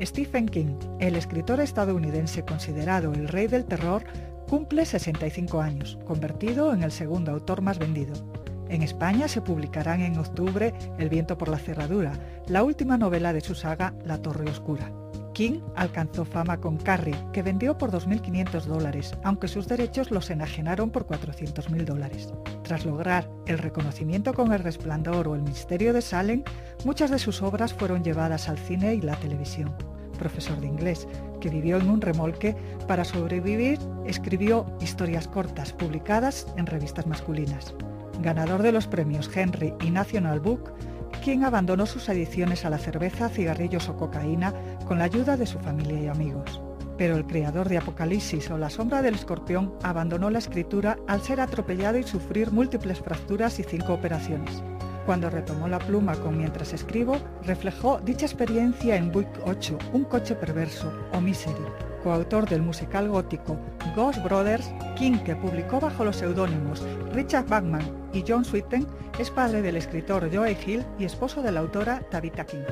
Stephen King, el escritor estadounidense considerado el rey del terror, cumple 65 años, convertido en el segundo autor más vendido. En España se publicarán en octubre El viento por la cerradura, la última novela de su saga La Torre Oscura. King alcanzó fama con Carrie, que vendió por 2.500 dólares, aunque sus derechos los enajenaron por 400.000 dólares. Tras lograr el reconocimiento con El Resplandor o El Misterio de Salem, muchas de sus obras fueron llevadas al cine y la televisión. Profesor de inglés, que vivió en un remolque, para sobrevivir escribió historias cortas publicadas en revistas masculinas. Ganador de los premios Henry y National Book, quien abandonó sus adicciones a la cerveza, cigarrillos o cocaína con la ayuda de su familia y amigos. Pero el creador de Apocalipsis o La sombra del escorpión abandonó la escritura al ser atropellado y sufrir múltiples fracturas y cinco operaciones. Cuando retomó la pluma con Mientras escribo, reflejó dicha experiencia en Buick 8, Un coche perverso o Misery, coautor del musical gótico Ghost Brothers, King, que publicó bajo los seudónimos Richard Bachman y John Sweeten, es padre del escritor Joe Hill y esposo de la autora Tabitha King.